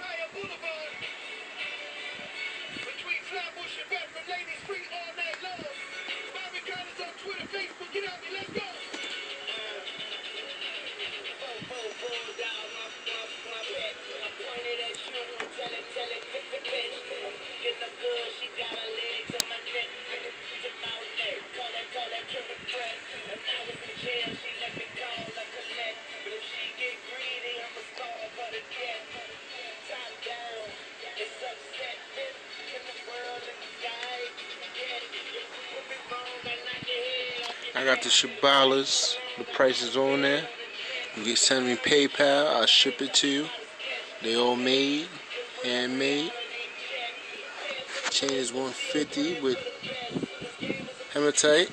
ボールが! I got the Shaballas. The price is on there. You can send me PayPal. I'll ship it to you. They all made, handmade. Chain is 150 with hematite.